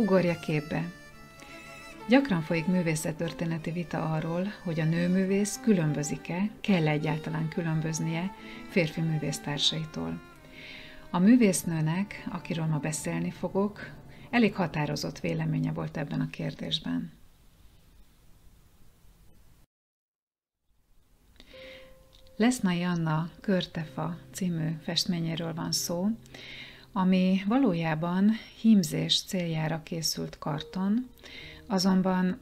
Ugorja képbe. Gyakran folyik művészettörténeti vita arról, hogy a nőművész különbözik-e, kell egyáltalán különböznie férfi művésztársaitól. A művésznőnek, akiről ma beszélni fogok, elég határozott véleménye volt ebben a kérdésben. Lesznai Anna Körtefa című festményéről van szó, ami valójában hímzés céljára készült karton, azonban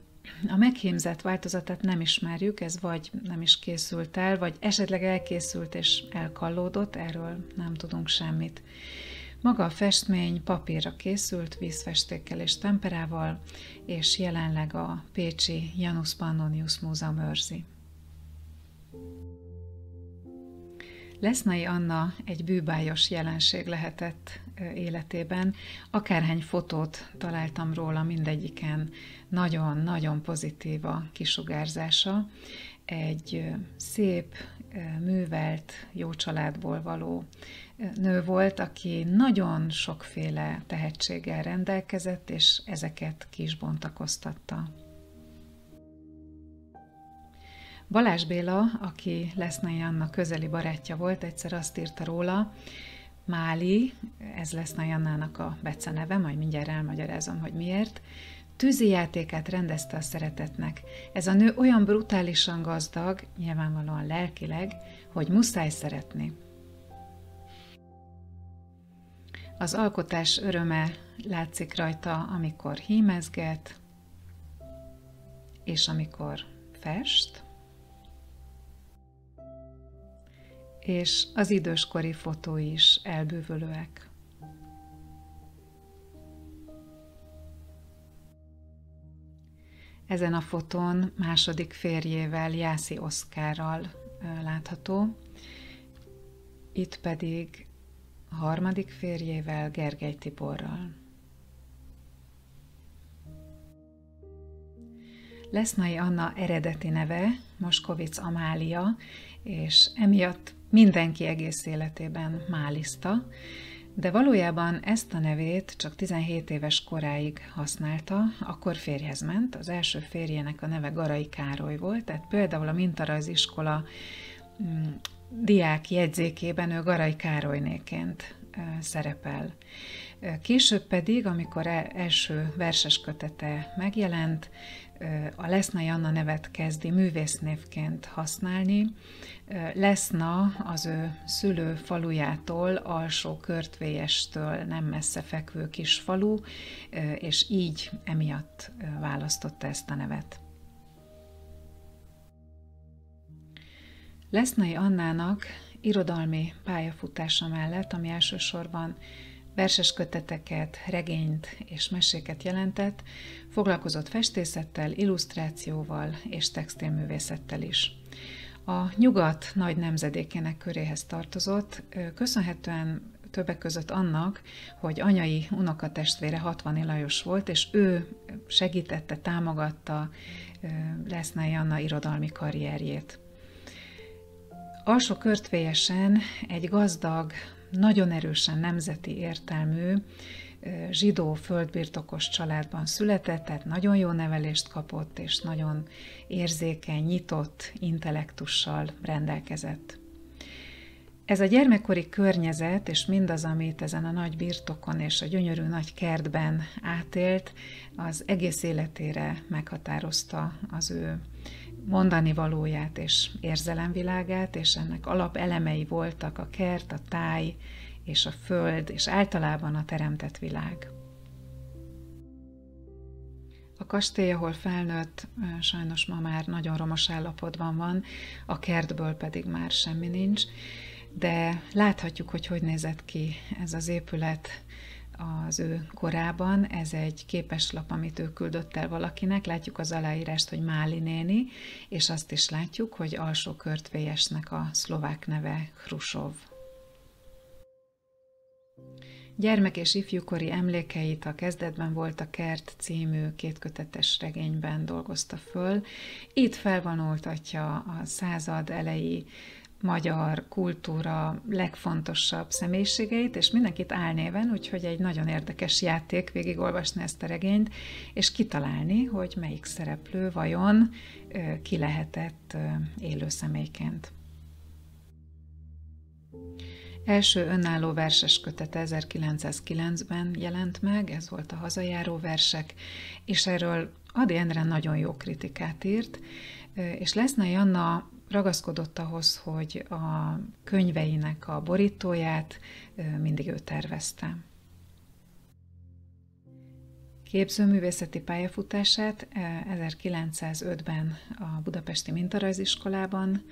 a meghímzett változatát nem ismerjük, ez vagy nem is készült el, vagy esetleg elkészült és elkallódott, erről nem tudunk semmit. Maga a festmény papírra készült, vízfestékkel és temperával, és jelenleg a Pécsi Janus Pannonius Múzeum őrzi. Lesznai Anna egy bűbájos jelenség lehetett életében. Akárhány fotót találtam róla, mindegyiken nagyon-nagyon pozitív a kisugárzása. Egy szép, művelt, jó családból való nő volt, aki nagyon sokféle tehetséggel rendelkezett, és ezeket ki. Balázs Béla, aki Lesznai Anna közeli barátja volt, egyszer azt írta róla, Máli, ez Lesznai Annának a beceneve, majd mindjárt elmagyarázom, hogy miért, tűzi játékát rendezte a szeretetnek. Ez a nő olyan brutálisan gazdag, nyilvánvalóan lelkileg, hogy muszáj szeretni. Az alkotás öröme látszik rajta, amikor hímezget, és amikor fest, és az időskori fotói is elbűvölőek. Ezen a fotón második férjével, Jászi Oszkárral látható, itt pedig harmadik férjével, Gergely Tiborral. Lesznai Anna eredeti neve Moskovic Amália, és emiatt mindenki egész életében máliszta, de valójában ezt a nevét csak 17 éves koráig használta, akkor férjhez ment. Az első férjének a neve Garai Károly volt, tehát például a mintarajziskola mm, diák jegyzékében ő Garai Károlynéként szerepel. Később pedig, amikor e-, első verses kötete megjelent, a Leszna Anna nevet kezdi művésznévként használni. Leszna az ő szülő falujától, alsó körtvélyestől nem messze fekvő kis falu, és így emiatt választotta ezt a nevet. Lesznai Annának irodalmi pályafutása mellett, ami elsősorban verses köteteket, regényt és meséket jelentett, foglalkozott festészettel, illusztrációval és textilművészettel is. A nyugat nagy nemzedékének köréhez tartozott, köszönhetően többek között annak, hogy anyai unokatestvére 60 Lajos volt, és ő segítette, támogatta Lesznai Anna irodalmi karrierjét. Alsó körtvélyesen egy gazdag, nagyon erősen nemzeti értelmű, zsidó földbirtokos családban született, tehát nagyon jó nevelést kapott, és nagyon érzékeny, nyitott intellektussal rendelkezett. Ez a gyermekkori környezet, és mindaz, amit ezen a nagy birtokon és a gyönyörű nagy kertben átélt, az egész életére meghatározta az ő mondani valóját és érzelemvilágát, és ennek alapelemei voltak a kert, a táj és a föld, és általában a teremtett világ. A kastély, ahol felnőtt, sajnos ma már nagyon romos állapotban van, a kertből pedig már semmi nincs, de láthatjuk, hogy hogy nézett ki ez az épület az ő korában. Ez egy képeslap, amit ő küldött el valakinek. Látjuk az aláírást, hogy Máli néni, és azt is látjuk, hogy alsó körtvélyesnek a szlovák neve Hrusov. Gyermek és ifjúkori emlékeit a Kezdetben volt a kert című kétkötetes regényben dolgozta föl. Itt felvonultatja a század elejé magyar kultúra legfontosabb személyiségeit, és mindenkit álnéven, úgyhogy egy nagyon érdekes játék végigolvasni ezt a regényt, és kitalálni, hogy melyik szereplő vajon ki lehetett élő személyként. Első önálló verses kötete 1909-ben jelent meg, ez volt a hazajáró versek, és erről Adi Endre nagyon jó kritikát írt, és Lesznai Anna ragaszkodott ahhoz, hogy a könyveinek a borítóját mindig ő tervezte. Képzőművészeti pályafutását 1905-ben a Budapesti Mintarajziskolában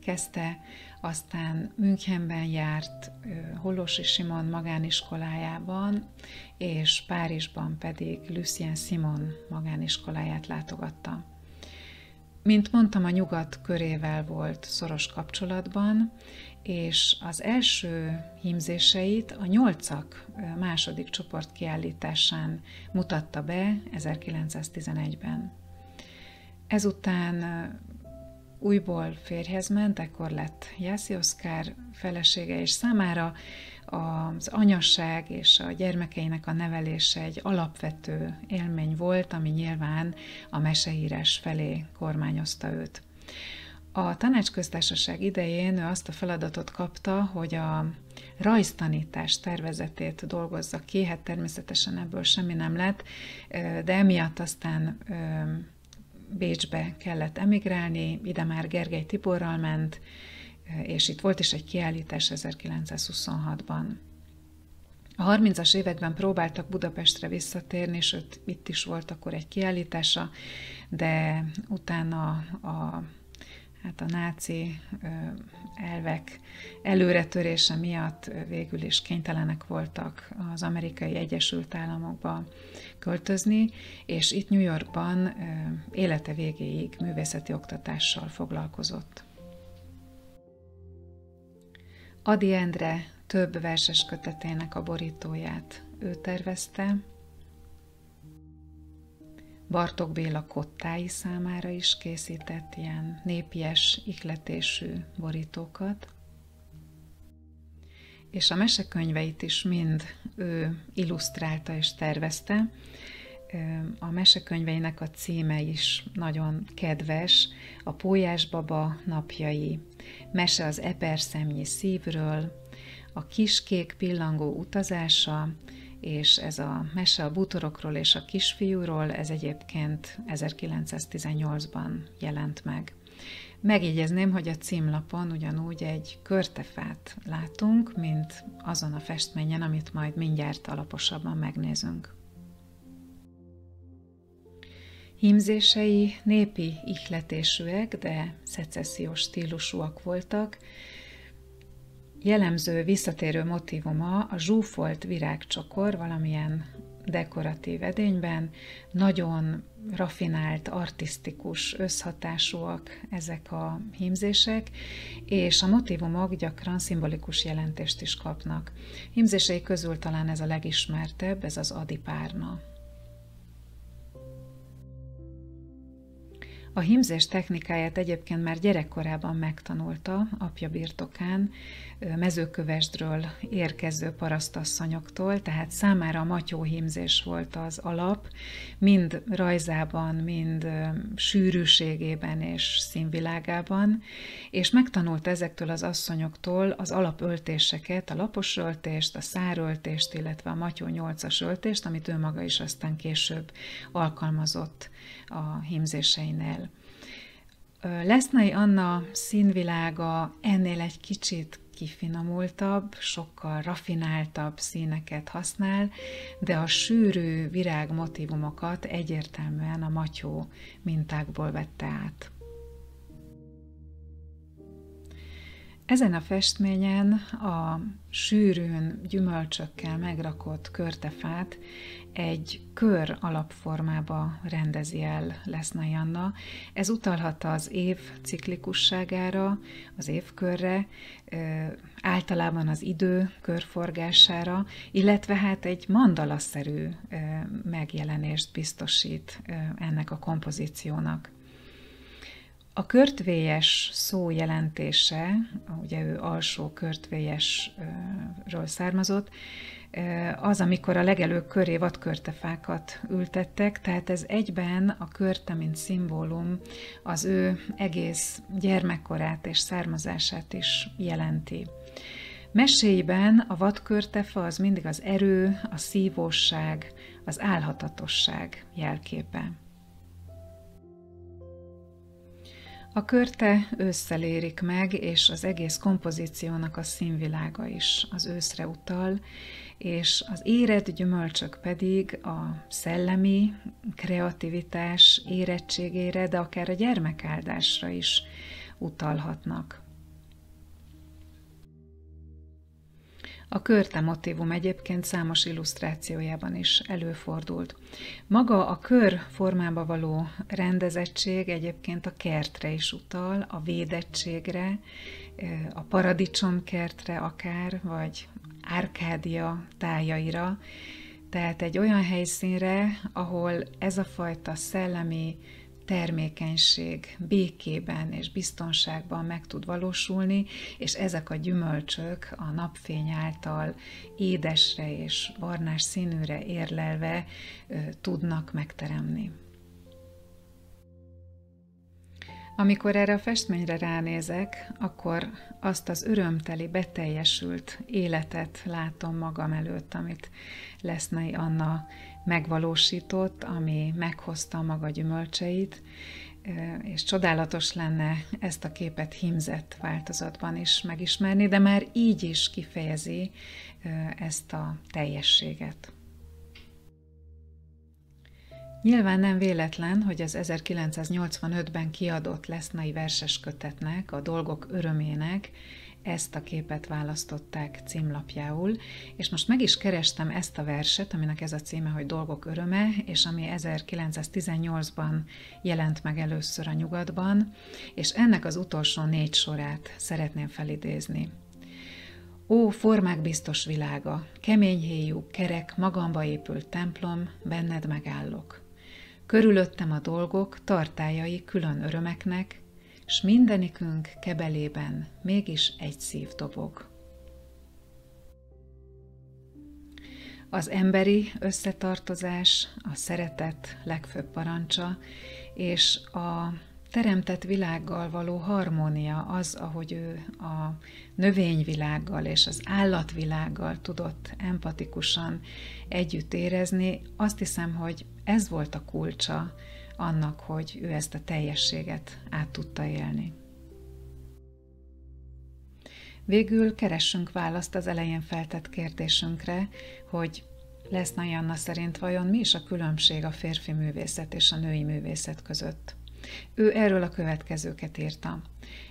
kezdte, aztán Münchenben járt Hollosi Simon magániskolájában, és Párizsban pedig Lucien Simon magániskoláját látogatta. Mint mondtam, a nyugat körével volt szoros kapcsolatban, és az első hímzéseit a nyolcak második csoport kiállításán mutatta be 1911-ben. Ezután újból férjhez ment, ekkor lett Jászi Oszkár felesége, és számára az anyasság és a gyermekeinek a nevelése egy alapvető élmény volt, ami nyilván a meseírás felé kormányozta őt. A tanácsköztársaság idején ő azt a feladatot kapta, hogy a rajztanítás tervezetét dolgozza ki, hát természetesen ebből semmi nem lett, de emiatt aztán Bécsbe kellett emigrálni, ide már Gergely Tiborral ment, és itt volt is egy kiállítás 1926-ban. A 30-as években próbáltak Budapestre visszatérni, sőt, itt is volt akkor egy kiállítása, de utána a, hát a náci elvek előretörése miatt végül is kénytelenek voltak az amerikai Egyesült Államokba költözni, és itt New Yorkban élete végéig művészeti oktatással foglalkozott. Adi Endre több verses kötetének a borítóját ő tervezte, Bartok Béla kottái számára is készített ilyen népies, ihletésű borítókat, és a mesekönyveit is mind ő illusztrálta és tervezte. A mesekönyveinek a címe is nagyon kedves, a Pólyás Baba napjai, Mese az eperszemnyi szívről, a kiskék pillangó utazása, és ez a mese a bútorokról és a kisfiúról, ez egyébként 1918-ban jelent meg. Megjegyezném, hogy a címlapon ugyanúgy egy körtefát látunk, mint azon a festményen, amit majd mindjárt alaposabban megnézünk. Hímzései népi ihletésűek, de szecessziós stílusúak voltak, Jellemző visszatérő motivuma a zsúfolt virágcsokor valamilyen dekoratív edényben, nagyon rafinált, artistikus, összhatásúak ezek a hímzések, és a motivumok gyakran szimbolikus jelentést is kapnak. Hímzései közül talán ez a legismertebb, ez az adipárna. A hímzés technikáját egyébként már gyerekkorában megtanulta apja birtokán, mezőkövesdről érkező parasztasszonyoktól, tehát számára a matyóhímzés volt az alap, mind rajzában, mind sűrűségében és színvilágában, és megtanulta ezektől az asszonyoktól az alapöltéseket, a lapos öltést, a száröltést, illetve a matyó nyolcas öltést, amit ő maga is aztán később alkalmazott a hímzéseinél. Lesznai Anna színvilága ennél egy kicsit kifinomultabb, sokkal rafináltabb színeket használ, de a sűrű virág motivumokat egyértelműen a matyó mintákból vette át. Ezen a festményen a sűrűn gyümölcsökkel megrakott körtefát egy kör alapformába rendezi el Lesznai Anna. Ez utalhat az év ciklikusságára, az évkörre, általában az idő körforgására, illetve hát egy mandalaszerű megjelenést biztosít ennek a kompozíciónak. A körtvélyes szó jelentése, ugye ő alsó körtvélyesről származott, az, amikor a legelők köré vadkörtefákat ültettek, tehát ez egyben a körte, mint szimbólum, az ő egész gyermekkorát és származását is jelenti. Meséiben a vadkörtefa az mindig az erő, a szívóság, az álhatatosság jelképe. A körte ősszel érik meg, és az egész kompozíciónak a színvilága is az őszre utal, és az érett gyümölcsök pedig a szellemi kreativitás érettségére, de akár a gyermekáldásra is utalhatnak. A körte motivum egyébként számos illusztrációjában is előfordult. Maga a kör formába való rendezettség egyébként a kertre is utal, a védettségre, a paradicsomkertre akár, vagy Árkádia tájaira, tehát egy olyan helyszínre, ahol ez a fajta szellemi termékenység békében és biztonságban meg tud valósulni, és ezek a gyümölcsök a napfény által édesre és barnás színűre érlelve tudnak megteremni. Amikor erre a festményre ránézek, akkor azt az örömteli, beteljesült életet látom magam előtt, amit Lesznai Anna megvalósított, ami meghozta a maga gyümölcseit, és csodálatos lenne ezt a képet himzett változatban is megismerni, de már így is kifejezi ezt a teljességet. Nyilván nem véletlen, hogy az 1985-ben kiadott Lesznai verses kötetnek, a Dolgok örömének ezt a képet választották címlapjául, és most meg is kerestem ezt a verset, aminek ez a címe, hogy Dolgok öröme, és ami 1918-ban jelent meg először a nyugatban, és ennek az utolsó négy sorát szeretném felidézni. Ó, formák biztos világa, kemény héjú, kerek, magamba épült templom, benned megállok. Körülöttem a dolgok tartályai külön örömeknek, s mindenikünk kebelében mégis egy szív dobog. Az emberi összetartozás, a szeretet legfőbb parancsa, és a teremtett világgal való harmónia az, ahogy ő a növényvilággal és az állatvilággal tudott empatikusan együtt érezni, azt hiszem, hogy ez volt a kulcsa annak, hogy ő ezt a teljességet át tudta élni. Végül keressünk választ az elején feltett kérdésünkre, hogy lesz Anna szerint vajon mi is a különbség a férfi művészet és a női művészet között. Ő erről a következőket írta.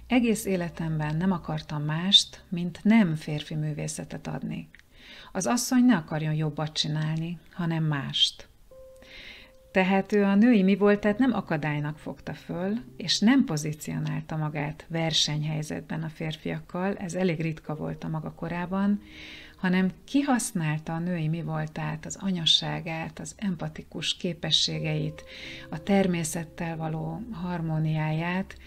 Egész életemben nem akartam mást, mint nem férfi művészetet adni. Az asszony ne akarjon jobbat csinálni, hanem mást. Tehát ő a női mi volt, tehát nem akadálynak fogta föl, és nem pozícionálta magát versenyhelyzetben a férfiakkal, ez elég ritka volt a maga korában, hanem kihasználta a női mi voltát, az anyasságát, az empatikus képességeit, a természettel való harmóniáját,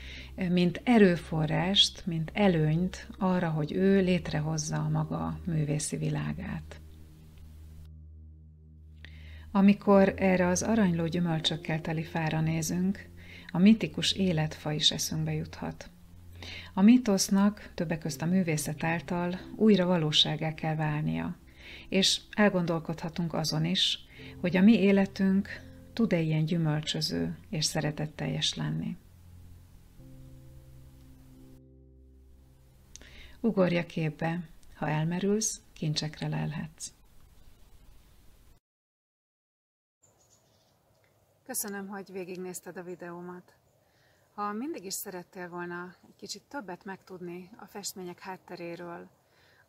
mint erőforrást, mint előnyt arra, hogy ő létrehozza a maga művészi világát. Amikor erre az aranyló gyümölcsökkel teli fára nézünk, a mitikus életfa is eszünkbe juthat. A mítosznak, többek közt a művészet által újra valóságá kell válnia, és elgondolkodhatunk azon is, hogy a mi életünk tud-e ilyen gyümölcsöző és szeretetteljes lenni. Ugorj a képbe, ha elmerülsz, kincsekre lelhetsz. Köszönöm, hogy végignézted a videómat. Ha mindig is szerettél volna egy kicsit többet megtudni a festmények hátteréről,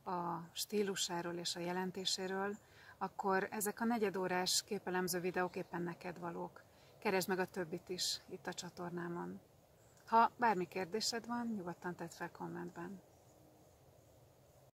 a stílusáról és a jelentéséről, akkor ezek a negyedórás képelemző videók éppen neked valók. Keresd meg a többit is itt a csatornámon. Ha bármi kérdésed van, nyugodtan tedd fel kommentben.